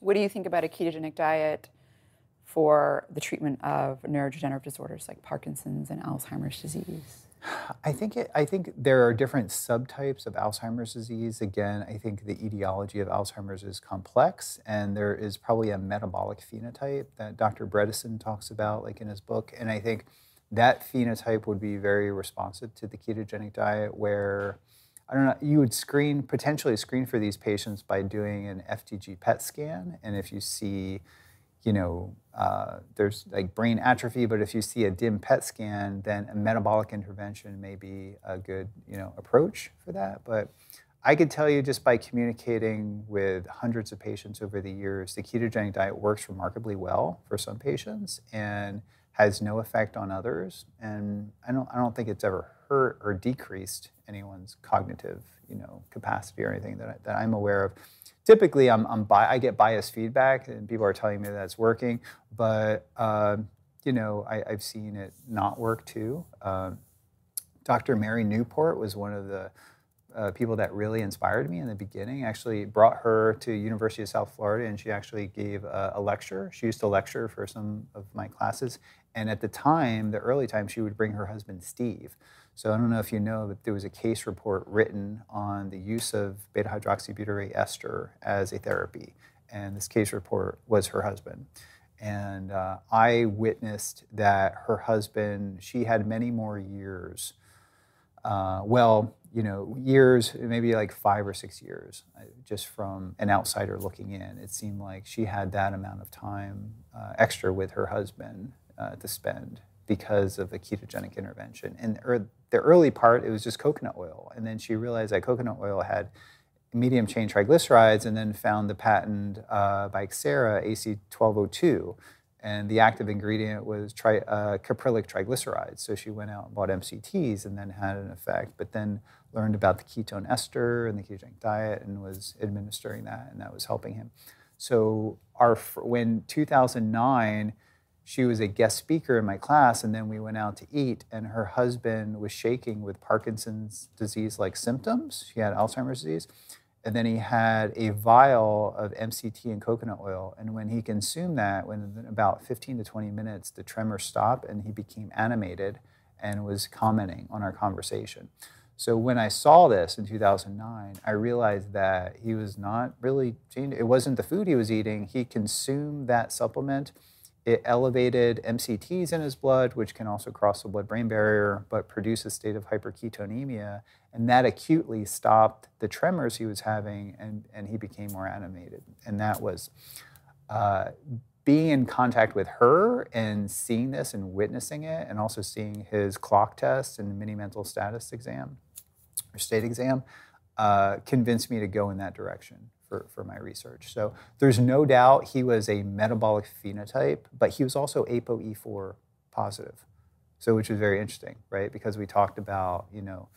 what do you think about a ketogenic diet for the treatment of neurodegenerative disorders like Parkinson's and Alzheimer's disease? I think it, I think there are different subtypes of Alzheimer's disease. Again, I think the etiology of Alzheimer's is complex, and there is probably a metabolic phenotype that Dr. Bredesen talks about, like in his book. And I think that phenotype would be very responsive to the ketogenic diet, where I don't know, you would screen potentially screen for these patients by doing an FDG PET scan, and if you see you know, uh, there's like brain atrophy, but if you see a dim PET scan, then a metabolic intervention may be a good, you know, approach for that. But I could tell you just by communicating with hundreds of patients over the years, the ketogenic diet works remarkably well for some patients and has no effect on others. And I don't, I don't think it's ever hurt or decreased anyone's cognitive, you know, capacity or anything that, I, that I'm aware of typically I'm, I'm bi- I get biased feedback and people are telling me that it's working, but uh, you know I, have seen it not work too. Uh, um, Dr. Mary Newport was one of the uh, people that really inspired me in the beginning. Actually, brought her to University of South Florida, and she actually gave a, a, lecture. She used to lecture for some of my classes, and at the time, the early time, she would bring her husband Steve. So I don't know if you know, but there was a case report written on the use of beta hydroxybutyrate ester as a therapy. And this case report was her husband. And uh, I witnessed that her husband, she had many more years. Uh, well, you know, years, maybe like five or six years, uh, just from an outsider looking in. It seemed like she had that amount of time uh, extra with her husband uh, to spend because of a ketogenic intervention. And the early part, it was just coconut oil. And then she realized that coconut oil had medium chain triglycerides and then found the patent uh, by Accera, AC1202. And the active ingredient was tri- uh, caprylic triglycerides. So she went out and bought MCTs and then had an effect, but then learned about the ketone ester and the ketogenic diet and was administering that, and that was helping him. So our, when 2009, she was a guest speaker in my class, and then we went out to eat, and her husband was shaking with Parkinson's disease like symptoms. She had Alzheimer's disease. And then he had a vial of MCT and coconut oil. And when he consumed that, within about 15 to 20 minutes, the tremor stopped and he became animated and was commenting on our conversation. So when I saw this in 2009, I realized that he was not really, it wasn't the food he was eating. He consumed that supplement it elevated MCTs in his blood, which can also cross the blood brain barrier but produce a state of hyperketonemia. And that acutely stopped the tremors he was having, and, and he became more animated. And that was uh, being in contact with her and seeing this and witnessing it, and also seeing his clock test and mini mental status exam or state exam, uh, convinced me to go in that direction for, for my research. So there's no doubt he was a metabolic phenotype, but he was also ApoE4 positive. So which was very interesting, right? Because we talked about, you know,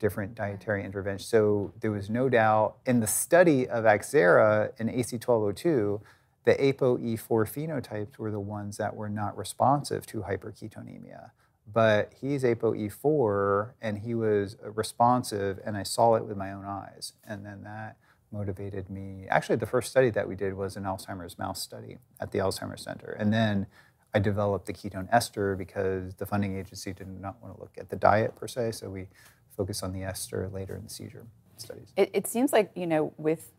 different dietary interventions. So there was no doubt in the study of Accera in AC1202, the ApoE4 phenotypes were the ones that were not responsive to hyperketonemia. But he's ApoE4 and he was responsive, and I saw it with my own eyes. And then that motivated me. Actually, the first study that we did was an Alzheimer's mouse study at the Alzheimer's Center. And then I developed the ketone ester because the funding agency did not want to look at the diet per se, so we focused on the ester later in the seizure studies. It, it seems like, you know, with,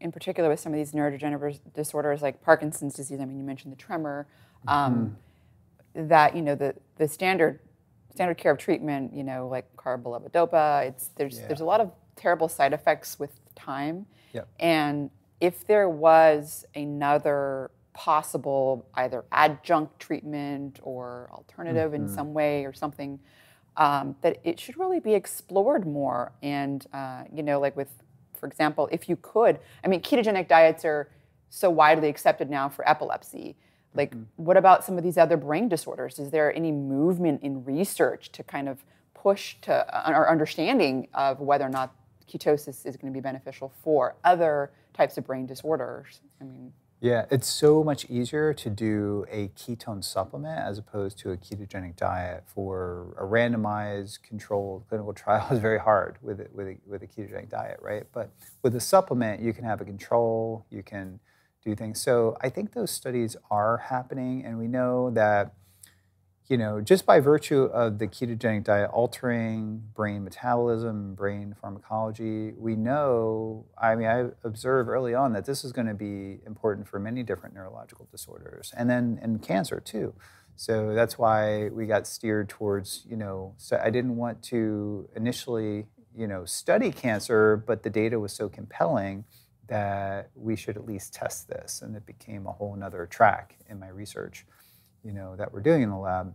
in particular with some of these neurodegenerative disorders like Parkinson's disease, I mean, you mentioned the tremor, um, mm-hmm. that, you know, the, the standard standard care of treatment, you know, like carbidopa, it's, there's, yeah. there's a lot of terrible side effects with time. Yep. And if there was another possible either adjunct treatment or alternative mm-hmm. in some way or something, um, that it should really be explored more. And, uh, you know, like with, for example, if you could, I mean, ketogenic diets are so widely accepted now for epilepsy. Like, mm-hmm. what about some of these other brain disorders? Is there any movement in research to kind of push to uh, our understanding of whether or not ketosis is going to be beneficial for other types of brain disorders. I mean, yeah, it's so much easier to do a ketone supplement as opposed to a ketogenic diet. For a randomized, controlled clinical trial is very hard with it, with a, with a ketogenic diet, right? But with a supplement, you can have a control. You can do things. So I think those studies are happening, and we know that you know, just by virtue of the ketogenic diet altering brain metabolism, brain pharmacology, we know, I mean, I observed early on that this is going to be important for many different neurological disorders and then in cancer too. So that's why we got steered towards, you know, so I didn't want to initially, you know, study cancer, but the data was so compelling that we should at least test this. And it became a whole nother track in my research you know, that we're doing in the lab.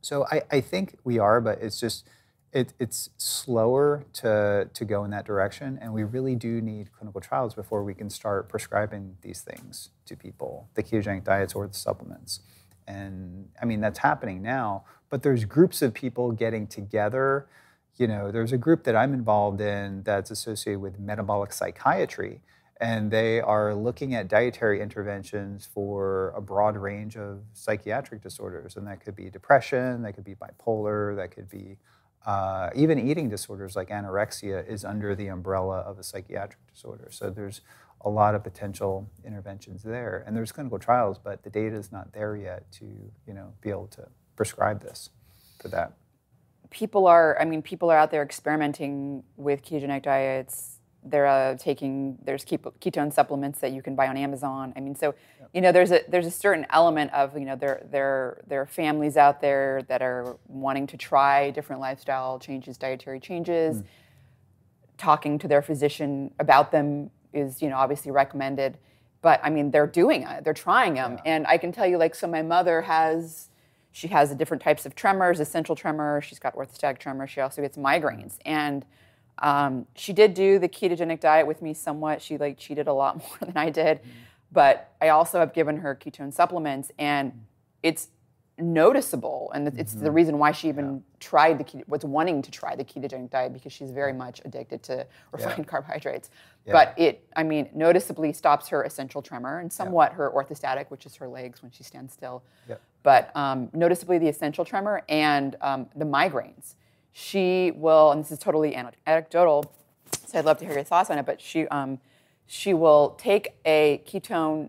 So I, I think we are, but it's just it, it's slower to to go in that direction, and we really do need clinical trials before we can start prescribing these things to people, the ketogenic diets or the supplements. And I mean that's happening now, but there's groups of people getting together. You know, there's a group that I'm involved in that's associated with metabolic psychiatry and they are looking at dietary interventions for a broad range of psychiatric disorders. And that could be depression, that could be bipolar, that could be uh, even eating disorders like anorexia is under the umbrella of a psychiatric disorder. So there's a lot of potential interventions there. And there's clinical trials, but the data is not there yet to you know, be able to prescribe this for that. People are, I mean, people are out there experimenting with ketogenic diets they're uh, taking there's ketone supplements that you can buy on Amazon. I mean, so yep. you know there's a there's a certain element of you know there there there are families out there that are wanting to try different lifestyle changes, dietary changes. Mm. Talking to their physician about them is you know obviously recommended, but I mean they're doing it, they're trying them, yeah. and I can tell you like so my mother has. She has different types of tremors, essential tremor. She's got orthostatic tremor. She also gets migraines, and um, she did do the ketogenic diet with me somewhat. She like cheated a lot more than I did, mm-hmm. but I also have given her ketone supplements, and it's noticeable, and it's mm-hmm. the reason why she even yeah. tried the was wanting to try the ketogenic diet because she's very much addicted to refined yeah. carbohydrates. Yeah. But it, I mean, noticeably stops her essential tremor and somewhat her orthostatic, which is her legs when she stands still. But um, noticeably the essential tremor and um, the migraines she will, and this is totally anecdotal, so I'd love to hear your thoughts on it, but she, um, she will take a ketone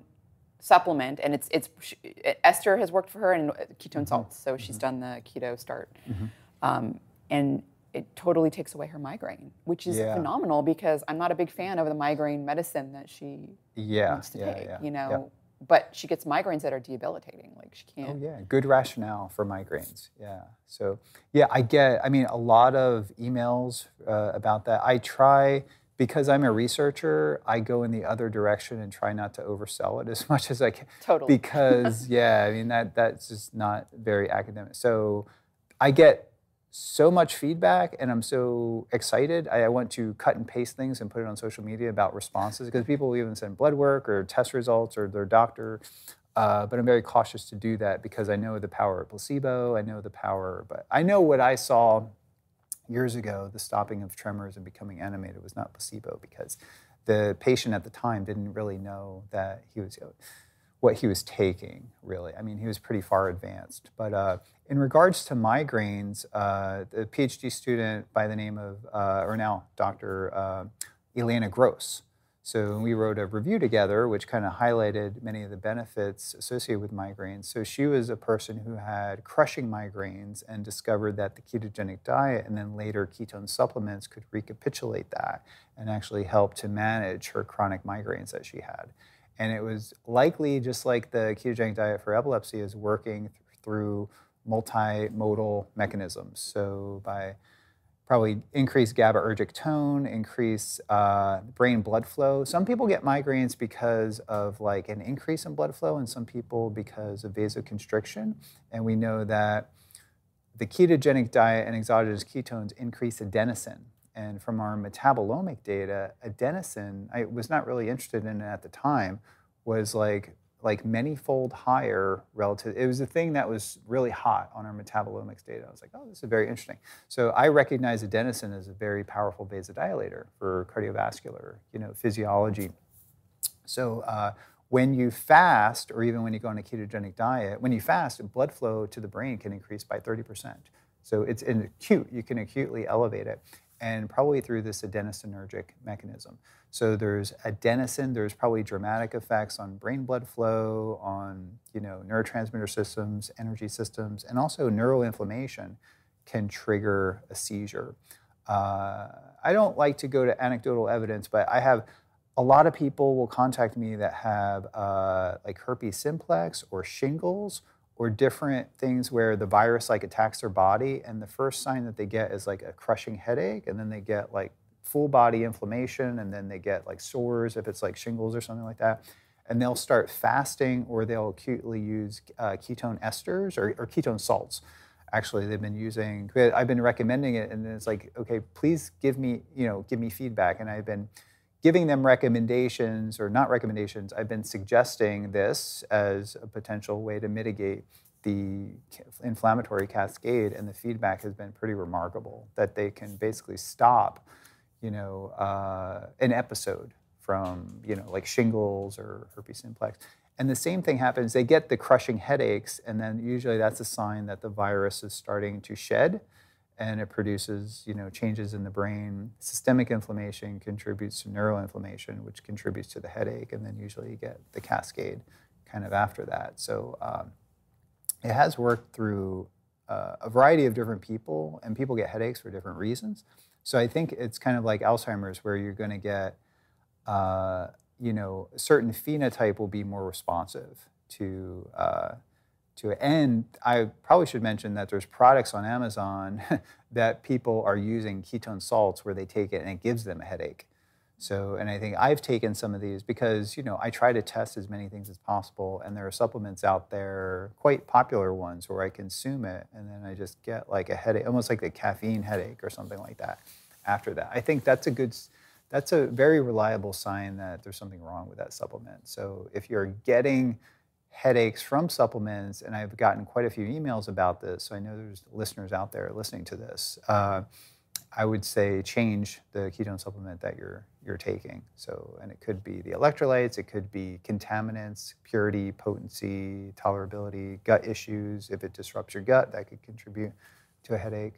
supplement, and it's, it's she, ester has worked for her in ketone mm-hmm. salts, so she's mm-hmm. done the keto start. Mm-hmm. Um, and it totally takes away her migraine, which is yeah. phenomenal because I'm not a big fan of the migraine medicine that she yeah, wants to yeah, take. Yeah, you know, but she gets migraines that are debilitating. Like she can't. Oh yeah, good rationale for migraines. Yeah. So yeah, I get. I mean, a lot of emails uh, about that. I try because I'm a researcher. I go in the other direction and try not to oversell it as much as I can. Totally. Because yeah, I mean that that's just not very academic. So I get so much feedback and I'm so excited. I, I, want to cut and paste things and put it on social media about responses because people will even send blood work or test results or their doctor. Uh, but I'm very cautious to do that because I know the power of placebo. I know the power, but I know what I saw years ago the stopping of tremors and becoming animated was not placebo because the patient at the time didn't really know that he was what he was taking, really. I mean, he was pretty far advanced. But uh, in regards to migraines, uh, the PhD student by the name of, uh, or now Dr. Uh, Elena Gross. So we wrote a review together, which kind of highlighted many of the benefits associated with migraines. So she was a person who had crushing migraines and discovered that the ketogenic diet and then later ketone supplements could recapitulate that and actually help to manage her chronic migraines that she had. And it was likely just like the ketogenic diet for epilepsy is working th- through multimodal mechanisms. So by probably increase GABAergic tone, increase uh, brain blood flow. Some people get migraines because of like an increase in blood flow, and some people because of vasoconstriction. And we know that the ketogenic diet and exogenous ketones increase adenosine. And from our metabolomic data, adenosine, I was not really interested in it at the time, was like like many-fold higher relative. It was a thing that was really hot on our metabolomics data. I was like, oh, this is very interesting. So I recognize adenosine as a very powerful vasodilator for cardiovascular, you know, physiology. So uh, when you fast, or even when you go on a ketogenic diet, when you fast, blood flow to the brain can increase by 30%. So it's acute. You can acutely elevate it. And probably through this adenosinergic mechanism. So there's adenosine, there's probably dramatic effects on brain blood flow, on you know neurotransmitter systems, energy systems, and also neuroinflammation can trigger a seizure. Uh, I don't like to go to anecdotal evidence, but I have a lot of people will contact me that have uh, like herpes simplex or shingles or different things where the virus like attacks their body and the first sign that they get is like a crushing headache and then they get like full body inflammation and then they get like sores if it's like shingles or something like that. And they'll start fasting or they'll acutely use uh, ketone esters or, or, ketone salts actually they've been using i've been recommending it and it's like okay please give me you know give me feedback. And i've been giving them recommendations or not recommendations, I've been suggesting this as a potential way to mitigate the inflammatory cascade, and the feedback has been pretty remarkable that they can basically stop, you know, uh, an episode from, you know, like shingles or herpes simplex. And the same thing happens, they get the crushing headaches, and then usually that's a sign that the virus is starting to shed and it produces you know changes in the brain. Systemic inflammation contributes to neuroinflammation which contributes to the headache and then usually you get the cascade kind of after that. So um, it has worked through uh, a variety of different people and people get headaches for different reasons. So i think it's kind of like alzheimer's where you're going to get uh, you know a certain phenotype will be more responsive to uh, to it. And I probably should mention that there's products on Amazon that people are using ketone salts where they take it and it gives them a headache. So, and I think I've taken some of these because, you know, I try to test as many things as possible. And there are supplements out there, quite popular ones, where I consume it and then I just get like a headache, almost like a caffeine headache or something like that after that. I think that's a good, that's a very reliable sign that there's something wrong with that supplement. So if you're getting, headaches from supplements, and I've gotten quite a few emails about this, so I know there's listeners out there listening to this. Uh, I would say change the ketone supplement that you're you're taking. So, and it could be the electrolytes, it could be contaminants, purity, potency, tolerability, gut issues. If it disrupts your gut, that could contribute to a headache.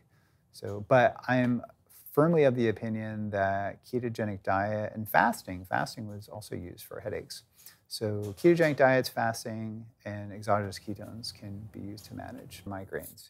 So, but I am firmly of the opinion that ketogenic diet and fasting, fasting was also used for headaches. So ketogenic diets, fasting, and exogenous ketones can be used to manage migraines.